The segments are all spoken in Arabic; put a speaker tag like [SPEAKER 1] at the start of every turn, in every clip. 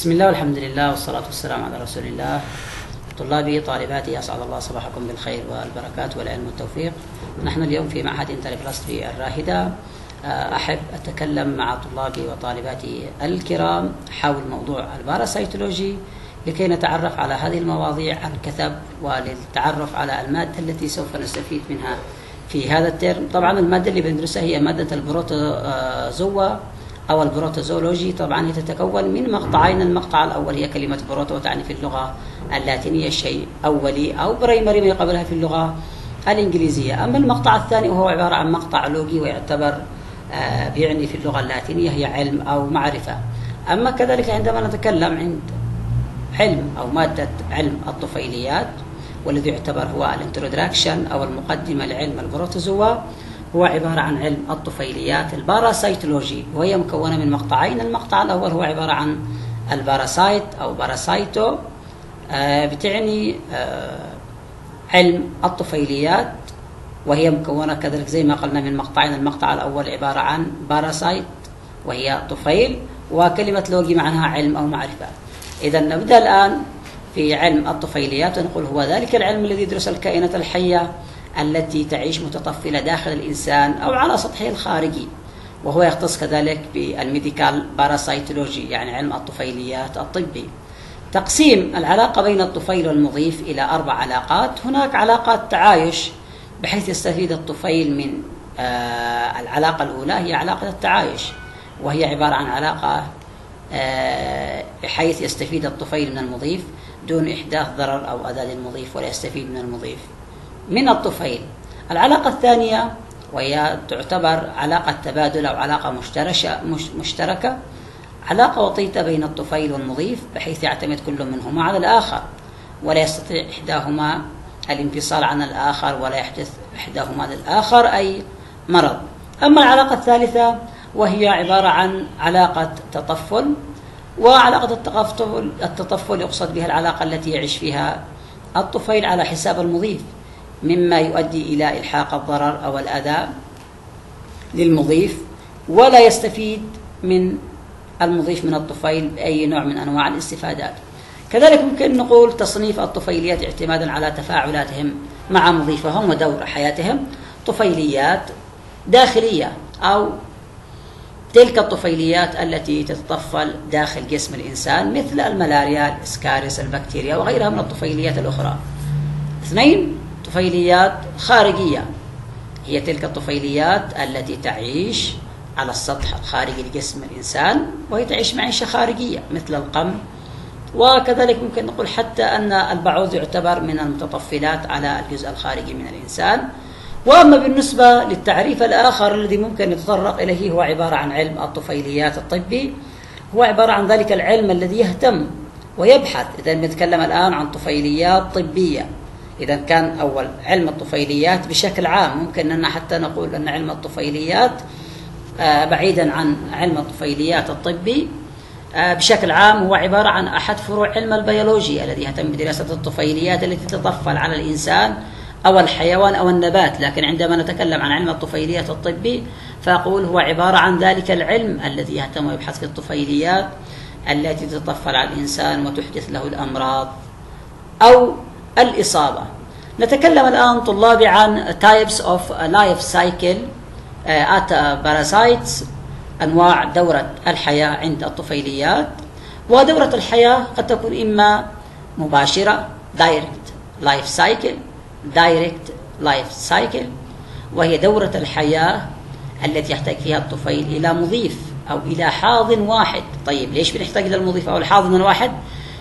[SPEAKER 1] بسم الله والحمد لله والصلاة والسلام على رسول الله. طلابي طالباتي أسعد الله صباحكم بالخير والبركات والعلم والتوفيق. نحن اليوم في معهد انتربلاست في الراهدة أحب أتكلم مع طلابي وطالباتي الكرام حول موضوع ال parasitology لكي نتعرف على هذه المواضيع عن كثب وللتعرف على المادة التي سوف نستفيد منها في هذا الترم. طبعا المادة اللي بندرسها هي مادة ال protozoa. أو ال protozoology طبعا هي تتكون من مقطعين المقطع الأول هي كلمة proto تعني في اللغة اللاتينية شيء أولي أو primary ما يقابلها في اللغة الإنجليزية. أما المقطع الثاني وهو عبارة عن مقطع logy ويعتبر بيعني في اللغة اللاتينية هي علم أو معرفة. أما كذلك عندما نتكلم عند علم أو مادة علم الطفيليات والذي يعتبر هو ال introduction أو المقدمة لعلم ال protozoa هو عبارة عن علم الطفيليات ال parasitology وهي مكونة من مقطعين. المقطع الأول هو عبارة عن ال parasite أو parasito. بتعني علم الطفيليات وهي مكونة كذلك زي ما قلنا من مقطعين. المقطع الأول عبارة عن parasite وهي طفيل وكلمة logy معناها علم أو معرفة. إذا نبدأ الآن في علم الطفيليات ونقول هو ذلك العلم الذي يدرس الكائنات الحية. التي تعيش متطفلة داخل الإنسان أو على سطحه الخارجي وهو يختص كذلك بال medical parasitology يعني علم الطفيليات الطبي. تقسيم العلاقة بين الطفيل والمضيف إلى أربع علاقات. هناك علاقات تعايش بحيث يستفيد الطفيل من آه العلاقة الأولى هي علاقة التعايش وهي عبارة عن علاقة آه بحيث يستفيد الطفيل من المضيف دون إحداث ضرر أو أذى للمضيف ولا يستفيد من المضيف. من الطفيل. العلاقة الثانية وهي تعتبر علاقة تبادل أو علاقة مشتركة, علاقة وطيدة بين الطفيل والمضيف بحيث يعتمد كل منهما على الآخر ولا يستطيع إحداهما الانفصال عن الآخر ولا يحدث إحداهما للآخر أي مرض. أما العلاقة الثالثة وهي عبارة عن علاقة تطفل وعلاقة التطفل, التطفل يقصد بها العلاقة التي يعيش فيها الطفيل على حساب المضيف. مما يؤدي إلى إلحاق الضرر أو الأذى للمضيف ولا يستفيد من المضيف من الطفيل بأي نوع من أنواع الاستفادات. كذلك ممكن نقول تصنيف الطفيليات اعتمادا على تفاعلاتهم مع مضيفهم ودور حياتهم طفيليات داخلية أو تلك الطفيليات التي تتطفل داخل جسم الإنسان مثل الملاريا الإسكاريس البكتيريا وغيرها من الطفيليات الأخرى. اثنين طفيليات خارجية. هي تلك الطفيليات التي تعيش على السطح الخارجي لجسم الإنسان وهي تعيش معيشة خارجية مثل القمل وكذلك ممكن نقول حتى أن البعوض يعتبر من المتطفلات على الجزء الخارجي من الإنسان. وأما بالنسبة للتعريف الآخر الذي ممكن نتطرق إليه هو عبارة عن علم الطفيليات الطبي. هو عبارة عن ذلك العلم الذي يهتم ويبحث. إذا نتكلم الآن عن طفيليات طبية. إذا كان أول علم الطفيليات بشكل عام ممكن أن حتى نقول أن علم الطفيليات بعيدا عن علم الطفيليات الطبي بشكل عام هو عبارة عن أحد فروع علم البيولوجيا الذي يهتم بدراسة الطفيليات التي تتطفل على الإنسان أو الحيوان أو النبات. لكن عندما نتكلم عن علم الطفيليات الطبي فأقول هو عبارة عن ذلك العلم الذي يهتم ويبحث في الطفيليات التي تتطفل على الإنسان وتحدث له الأمراض أو الإصابة. نتكلم الآن طلابي عن types of life cycle at parasites أنواع دورة الحياة عند الطفيليات. ودورة الحياة قد تكون إما مباشرة direct life cycle direct life cycle. وهي دورة الحياة التي يحتاج فيها الطفيل إلى مضيف أو إلى حاضن واحد. طيب ليش بنحتاج إلى المضيف أو الحاضن الواحد؟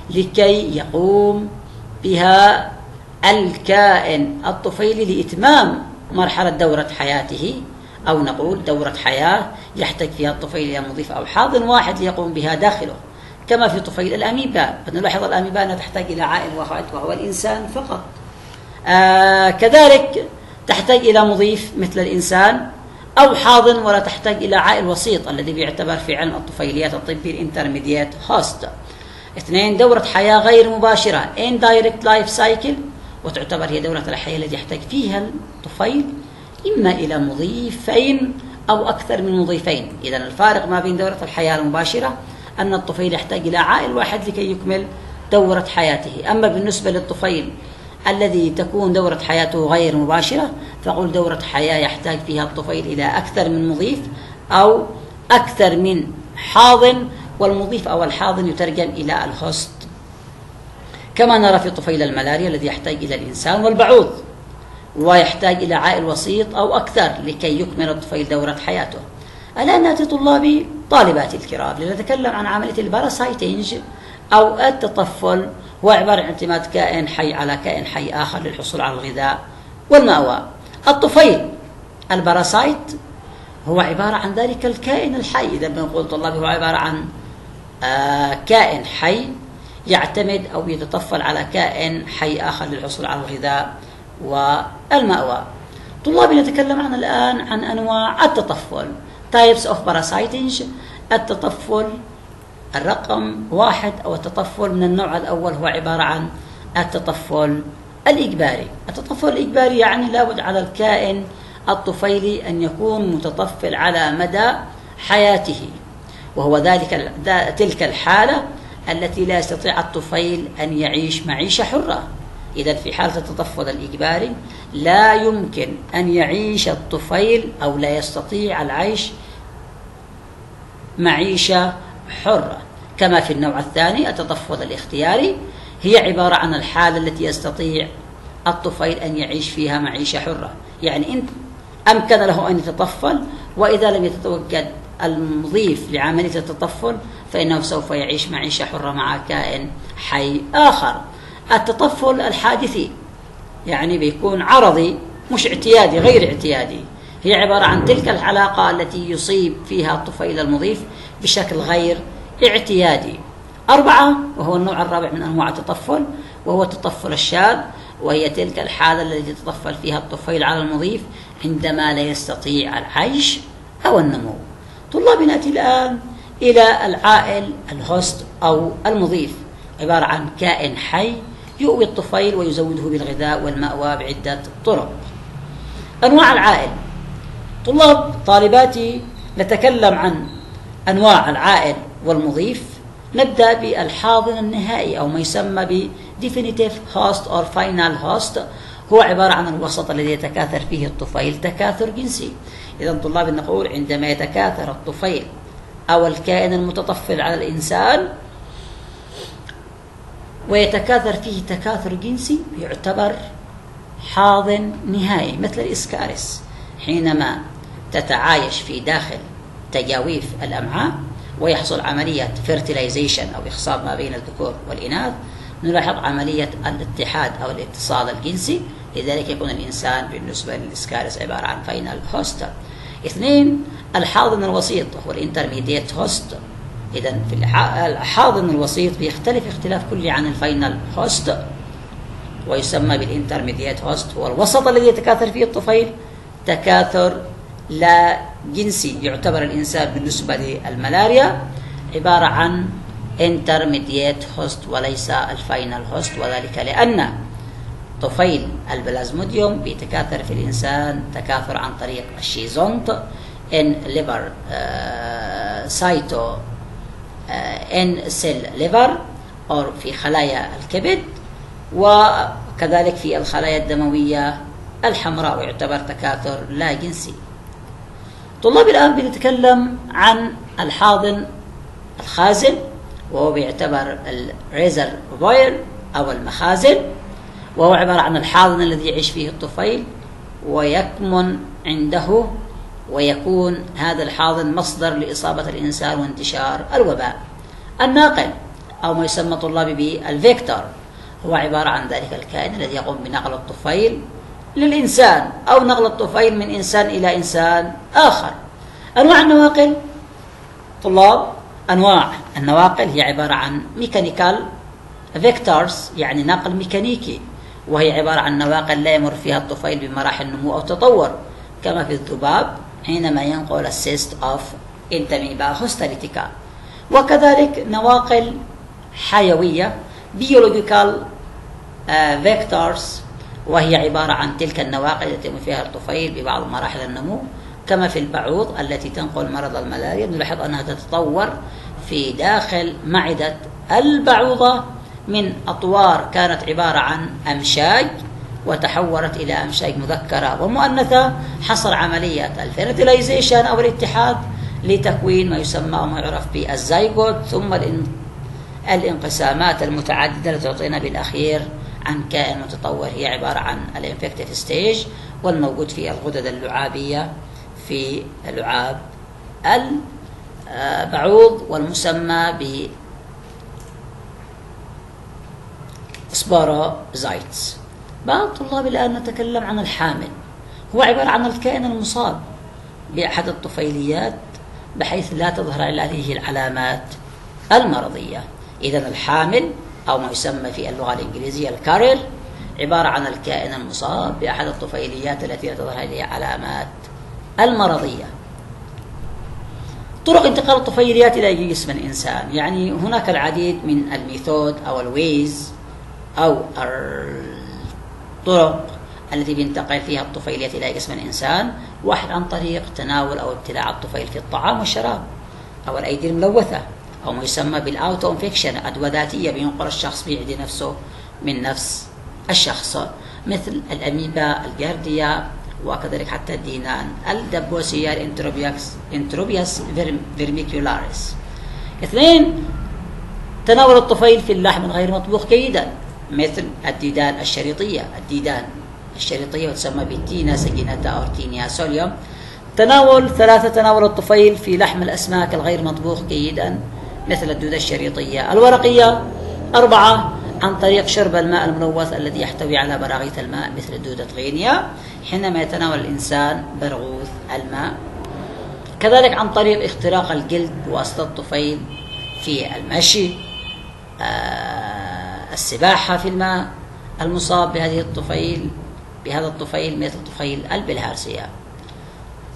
[SPEAKER 1] لكي يقوم بها الكائن الطفيلي لإتمام مرحلة دورة حياته أو نقول دورة حياة يحتاج فيها الطفيل إلى مضيف أو حاضن واحد ليقوم بها داخله. كما في طفيل الأميبا نلاحظ الأميبا أنها تحتاج إلى عائل واحد وهو الإنسان فقط. آه كذلك تحتاج إلى مضيف مثل الإنسان أو حاضن ولا تحتاج إلى عائل وسيط الذي بيعتبر في علم الطفيليات الطبي الإنترميديات هوست. اثنين دورة حياة غير مباشرة. indirect life cycle وتعتبر هي دورة الحياة التي يحتاج فيها الطفيل إما إلى مضيفين أو أكثر من مضيفين. إذا الفارق ما بين دورة الحياة المباشرة أن الطفيل يحتاج إلى عائل واحد لكي يكمل دورة حياته. أما بالنسبة للطفيل الذي تكون دورة حياته غير مباشرة فقل دورة حياة يحتاج فيها الطفيل إلى أكثر من مضيف أو أكثر من حاضن والمضيف أو الحاضن يترجم إلى الهوست. كما نرى في طفيل الملاريا الذي يحتاج إلى الإنسان والبعوض ويحتاج إلى عائل وسيط أو أكثر لكي يكمل الطفيل دورة حياته. الآن نأتي طلابي طالباتي الكرام لنتكلم عن عملية ال parasiting أو التطفل هو عبارة عن اعتماد كائن حي على كائن حي آخر للحصول على الغذاء والمأوى. الطفيل ال parasite هو عبارة عن ذلك الكائن الحي. إذا بنقول طلابي هو عبارة عن كائن حي يعتمد أو يتطفل على كائن حي آخر للحصول على الغذاء والمأوى. طلابي نتكلم عن الآن عن أنواع التطفل. Types of parasiting التطفل الرقم واحد أو التطفل من النوع الأول هو عبارة عن التطفل الإجباري. التطفل الإجباري يعني لابد على الكائن الطفيلي أن يكون متطفل على مدى حياته. وهو ذلك تلك الحالة التي لا يستطيع الطفيل أن يعيش معيشة حرة. إذا في حالة التطفل الإجباري لا يمكن أن يعيش الطفيل أو لا يستطيع العيش معيشة حرة. كما في النوع الثاني التطفل الاختياري. هي عبارة عن الحالة التي يستطيع الطفيل أن يعيش فيها معيشة حرة. يعني إن أمكن له أن يتطفل وإذا لم يتوجد المضيف لعملية التطفل فإنه سوف يعيش معيشة حرة مع كائن حي آخر. التطفل الحادثي يعني بيكون عرضي مش اعتيادي غير اعتيادي. هي عبارة عن تلك العلاقة التي يصيب فيها الطفيل المضيف بشكل غير اعتيادي. أربعة وهو النوع الرابع من أنواع التطفل وهو التطفل الشاذ وهي تلك الحالة التي يتطفل فيها الطفيل على المضيف عندما لا يستطيع العيش أو النمو. طلاب نأتي الآن إلى العائل الهوست أو المضيف. عبارة عن كائن حي يؤوي الطفيل ويزوده بالغذاء والمأوى بعدة طرق. أنواع العائل. طلاب طالباتي نتكلم عن أنواع العائل والمضيف. نبدأ بالحاضن النهائي أو ما يسمى ب definitive host or final host. هو عبارة عن الوسط الذي يتكاثر فيه الطفيل تكاثر جنسي. إذا طلاب نقول عندما يتكاثر الطفيل أو الكائن المتطفل على الإنسان ويتكاثر فيه تكاثر جنسي يعتبر حاضن نهائي مثل الإسكارس حينما تتعايش في داخل تجاويف الأمعاء ويحصل عملية fertilization أو إخصاب ما بين الذكور والإناث نلاحظ عملية الاتحاد أو الاتصال الجنسي. لذلك يكون الإنسان بالنسبة للإسكارس عبارة عن final host اثنين الحاضن الوسيط هو ال intermediate host إذا في الحاضن الوسيط بيختلف اختلاف كلي عن ال final host ويسمى بال intermediate host هو الوسط الذي يتكاثر فيه الطفيل. تكاثر لا جنسي يعتبر الإنسان بالنسبة للملاريا عبارة عن intermediate host وليس ال final host وذلك لأن طفيل البلازموديوم بيتكاثر في الإنسان تكاثر عن طريق ال schizont in liver cyto in cell liver أو في خلايا الكبد وكذلك في الخلايا الدموية الحمراء ويعتبر تكاثر لا جنسي. طلاب الآن بنتكلم عن الحاضن الخازن وهو بيعتبر ال reservoir أو المخازن. وهو عبارة عن الحاضن الذي يعيش فيه الطفيل ويكمن عنده ويكون هذا الحاضن مصدر لإصابة الإنسان وانتشار الوباء. الناقل أو ما يسمى طلابي بال vector هو عبارة عن ذلك الكائن الذي يقوم بنقل الطفيل للإنسان أو نقل الطفيل من إنسان إلى إنسان آخر. أنواع النواقل؟ طلاب أنواع. النواقل هي عبارة عن mechanical vectors يعني نقل ميكانيكي. وهي عبارة عن نواقل لا يمر فيها الطفيل بمراحل نمو أو تطور كما في الذباب حينما ينقل ال cyst of Entamoeba histolytica وكذلك نواقل حيوية biological vectors وهي عبارة عن تلك النواقل التي يتم فيها الطفيل ببعض مراحل النمو كما في البعوض التي تنقل مرض الملاريا. نلاحظ أنها تتطور في داخل معدة البعوضة. من أطوار كانت عبارة عن أمشاج وتحولت إلى أمشاج مذكرة ومؤنثة حصل عملية ال fertilization أو الاتحاد لتكوين ما يسمى وما يعرف بالزيغوت ثم الانقسامات المتعددة التي تعطينا بالأخير عن كائن متطور هي عبارة عن ال infected stage والموجود في الغدد اللعابية في لعاب البعوض والمسمى ب سباروزايتس بعض الطلاب الآن نتكلم عن الحامل. هو عبارة عن الكائن المصاب بأحد الطفيليات بحيث لا تظهر عليه العلامات المرضية. إذا الحامل أو ما يسمى في اللغة الإنجليزية الكارل عبارة عن الكائن المصاب بأحد الطفيليات التي لا تظهر عليها علامات المرضية. طرق انتقال الطفيليات إلى جسم الإنسان. يعني هناك العديد من ال method أو ال ways أو الطرق التي بينتقل فيها الطفيليات إلى جسم الإنسان. واحد عن طريق تناول أو ابتلاع الطفيل في الطعام والشراب أو الأيدي الملوثة أو ما يسمى بال auto infection عدوى ذاتية بينقل الشخص بيعدي نفسه من نفس الشخص مثل الأميبا الجارديا وكذلك حتى الديدان. الدبوسية ال Enterobius Enterobius vermicularis اثنين تناول الطفيل في اللحم الغير مطبوخ جيدا. مثل الديدان الشريطية. الديدان الشريطية وتسمى بال Taenia saginata أو Taenia solium. تناول ثلاثة تناول الطفيل في لحم الأسماك الغير مطبوخ جيدا مثل الدودة الشريطية. الورقية أربعة عن طريق شرب الماء الملوث الذي يحتوي على براغيث الماء مثل دودة غينيا حينما يتناول الإنسان برغوث الماء. كذلك عن طريق اختراق الجلد بواسطة الطفيل في المشي. آه السباحة في الماء المصاب بهذه الطفيل بهذا الطفيل مثل طفيل البلهارسيا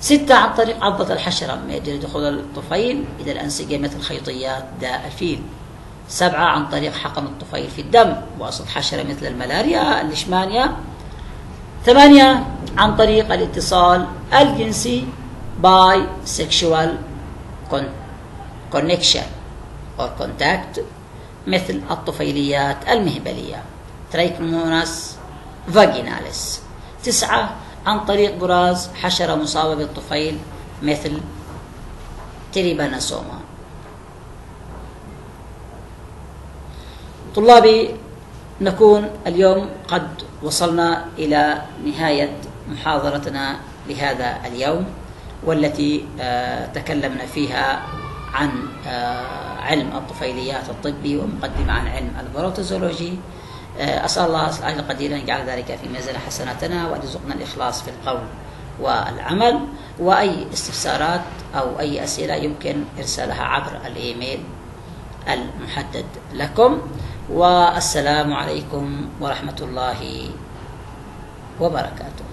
[SPEAKER 1] ستة عن طريق عضة الحشرة ما يجري دخول الطفيل إلى الأنسجة مثل خيطيات داء الفيل. سبعة عن طريق حقن الطفيل في الدم بواسطة حشرة مثل الملاريا الليشمانيا. ثمانية عن طريق الاتصال الجنسي by sexual connection or contact مثل الطفيليات المهبلية Trichomonas vaginalis. تسعة عن طريق براز حشرة مصابة بالطفيل مثل Trypanosoma طلابي نكون اليوم قد وصلنا إلى نهاية محاضرتنا لهذا اليوم والتي تكلمنا فيها عن علم الطفيليات الطبي ومقدمة عن علم ال protozoology. أسأل الله العلي القدير أن يجعل ذلك في ميزان حسناتنا وأن يرزقنا الإخلاص في القول والعمل. وأي استفسارات أو أي أسئلة يمكن إرسالها عبر الإيميل المحدد لكم. والسلام عليكم ورحمة الله وبركاته.